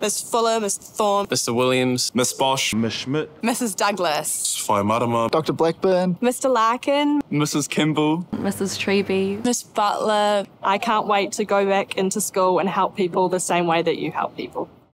Miss Fuller, Miss Thorne, Mr. Williams, Miss Bosch, Miss Schmidt, Mrs. Douglas, Marama, Dr. Blackburn, Mr. Larkin, Mrs. Kimball, Mrs. Treby, Miss Butler. I can't wait to go back into school and help people the same way that you help people.